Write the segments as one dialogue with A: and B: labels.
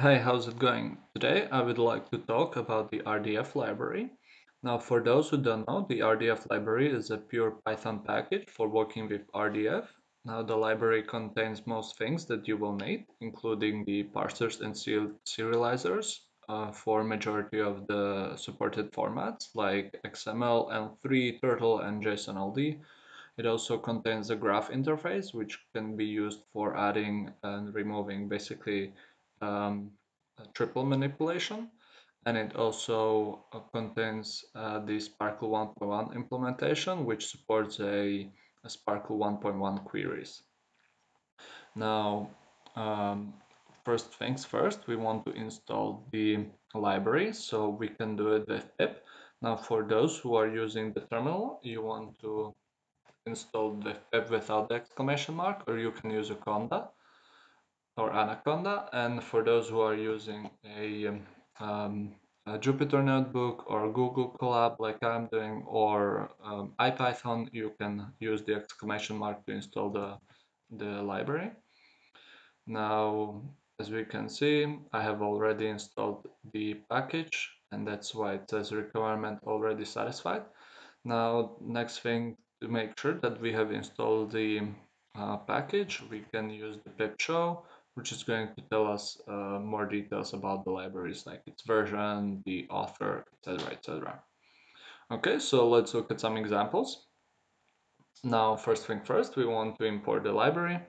A: Hey, how's it going? Today I would like to talk about the RDF library. Now, for those who don't know, the RDF library is a pure Python package for working with RDF. Now, the library contains most things that you will need, including the parsers and serializers uh, for majority of the supported formats like XML, N3, Turtle, and JSON-LD. It also contains a graph interface, which can be used for adding and removing basically um, triple manipulation. And it also uh, contains uh, the SPARQL 1.1 implementation, which supports a, a SPARQL 1.1 queries. Now, um, first things first, we want to install the library, so we can do it with pip. Now, for those who are using the terminal, you want to install the pip without the exclamation mark, or you can use a conda or Anaconda. And for those who are using a, um, um, a Jupyter Notebook or Google Colab like I'm doing or um, IPython, you can use the exclamation mark to install the, the library. Now, as we can see, I have already installed the package and that's why it says requirement already satisfied. Now, next thing to make sure that we have installed the uh, package, we can use the pip show which is going to tell us uh, more details about the libraries, like its version, the author, etc., etc. Okay, so let's look at some examples. Now, first thing first, we want to import the library,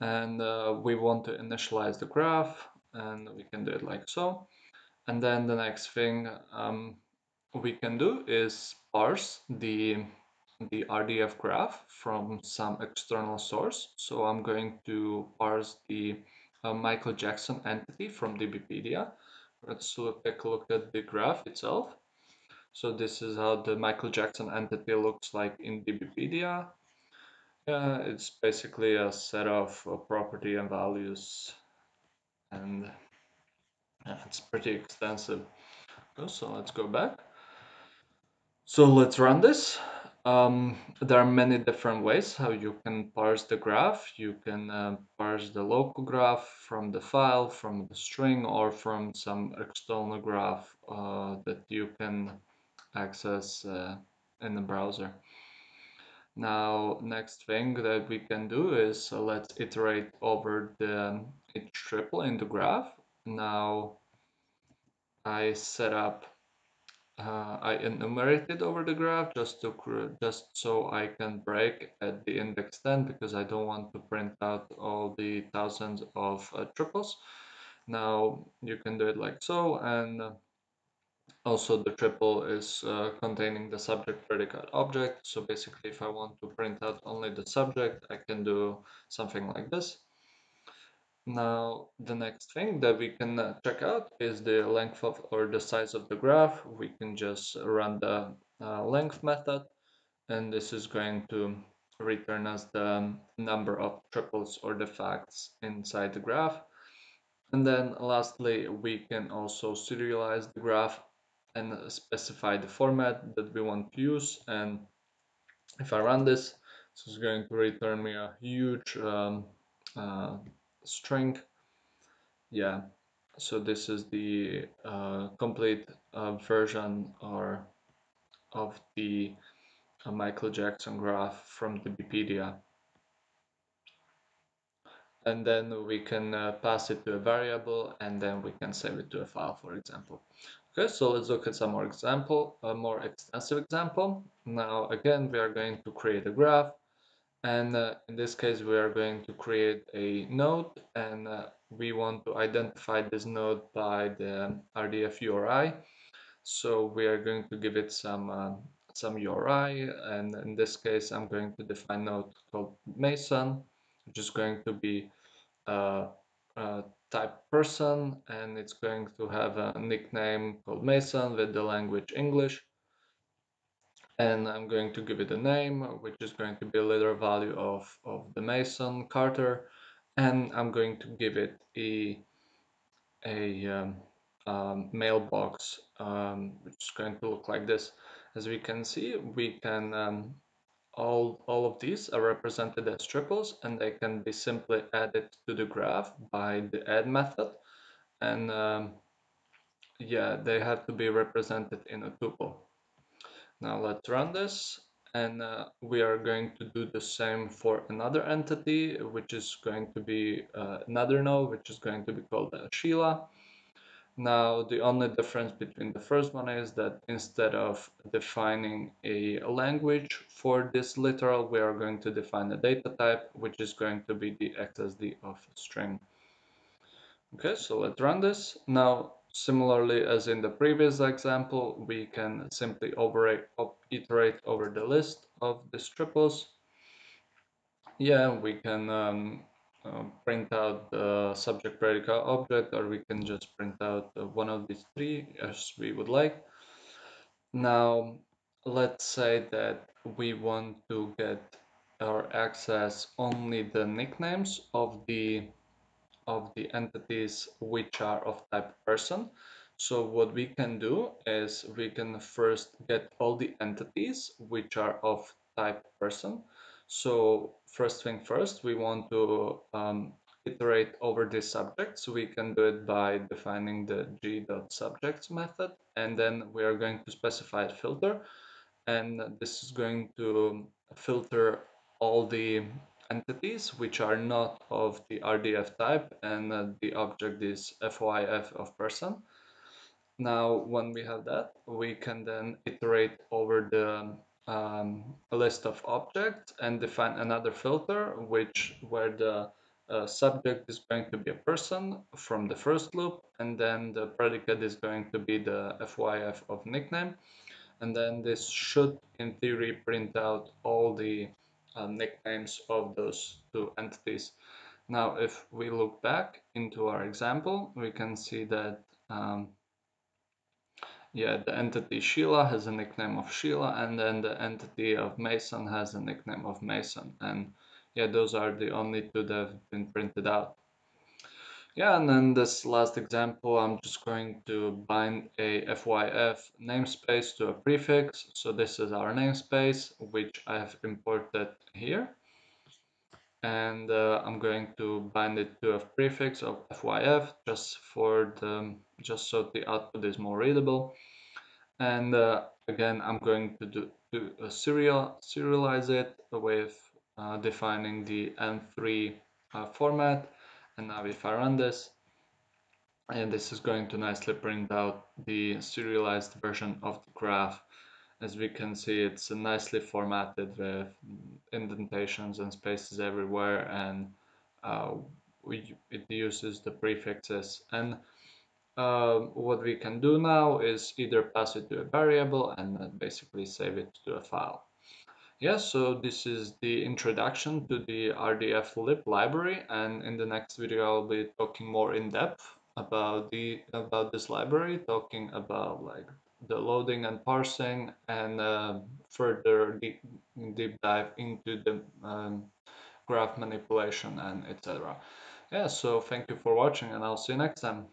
A: and uh, we want to initialize the graph, and we can do it like so. And then the next thing um, we can do is parse the the RDF graph from some external source. So I'm going to parse the uh, Michael Jackson entity from DBpedia. Let's look, take a look at the graph itself. So this is how the Michael Jackson entity looks like in DBpedia. Yeah, it's basically a set of uh, property and values and it's pretty extensive. So let's go back. So let's run this. Um, there are many different ways how you can parse the graph. You can uh, parse the local graph from the file, from the string, or from some external graph uh, that you can access uh, in the browser. Now, next thing that we can do is uh, let's iterate over the each triple in the graph. Now, I set up uh, I enumerated over the graph just to just so I can break at the index 10 because I don't want to print out all the thousands of uh, triples. Now you can do it like so and uh, also the triple is uh, containing the subject predicate object. So basically if I want to print out only the subject, I can do something like this. Now, the next thing that we can uh, check out is the length of or the size of the graph. We can just run the uh, length method, and this is going to return us the number of triples or the facts inside the graph. And then lastly, we can also serialize the graph and specify the format that we want to use. And if I run this, this is going to return me a huge um, uh, string yeah. So this is the uh, complete uh, version or of the uh, Michael Jackson graph from DBpedia and then we can uh, pass it to a variable and then we can save it to a file for example. Okay so let's look at some more example a more extensive example. Now again we are going to create a graph and uh, in this case we are going to create a node and uh, we want to identify this node by the RDF URI so we are going to give it some uh, some URI and in this case I'm going to define node called Mason which is going to be a, a type person and it's going to have a nickname called Mason with the language English and I'm going to give it a name, which is going to be a literal value of, of the Mason Carter, and I'm going to give it a, a um, um, mailbox, um, which is going to look like this. As we can see, we can um, all, all of these are represented as triples and they can be simply added to the graph by the add method. and um, yeah, they have to be represented in a tuple. Now let's run this and uh, we are going to do the same for another entity which is going to be uh, another node which is going to be called uh, Sheila. Now the only difference between the first one is that instead of defining a language for this literal we are going to define a data type which is going to be the XSD of string. Okay, so let's run this. Now, similarly as in the previous example, we can simply overrate, iterate over the list of these triples. Yeah, we can um, uh, print out the subject predicate object or we can just print out one of these three as we would like. Now, let's say that we want to get or access only the nicknames of the of the entities which are of type person. So what we can do is we can first get all the entities which are of type person. So first thing first, we want to um, iterate over this subject. So we can do it by defining the g.subjects method. And then we are going to specify a filter. And this is going to filter all the entities which are not of the RDF type and uh, the object is FOAF of person. Now when we have that we can then iterate over the um, list of objects and define another filter which where the uh, subject is going to be a person from the first loop and then the predicate is going to be the FOAF of nickname and then this should in theory print out all the uh, nicknames of those two entities. Now, if we look back into our example, we can see that um, yeah, the entity Sheila has a nickname of Sheila, and then the entity of Mason has a nickname of Mason. And yeah, those are the only two that have been printed out. Yeah, and then this last example, I'm just going to bind a FOAF namespace to a prefix. So this is our namespace, which I have imported here. And uh, I'm going to bind it to a prefix of FOAF just for the, just so the output is more readable. And uh, again, I'm going to do, do a serial, serialize it with uh, defining the N3 uh, format and now if I run this, and this is going to nicely print out the serialized version of the graph. As we can see, it's nicely formatted with indentations and spaces everywhere, and uh, we, it uses the prefixes. And uh, what we can do now is either pass it to a variable and basically save it to a file. Yeah, so this is the introduction to the RDF lib library and in the next video I'll be talking more in depth about the about this library, talking about like the loading and parsing and uh, further deep, deep dive into the um, graph manipulation and etc. Yeah, so thank you for watching and I'll see you next time.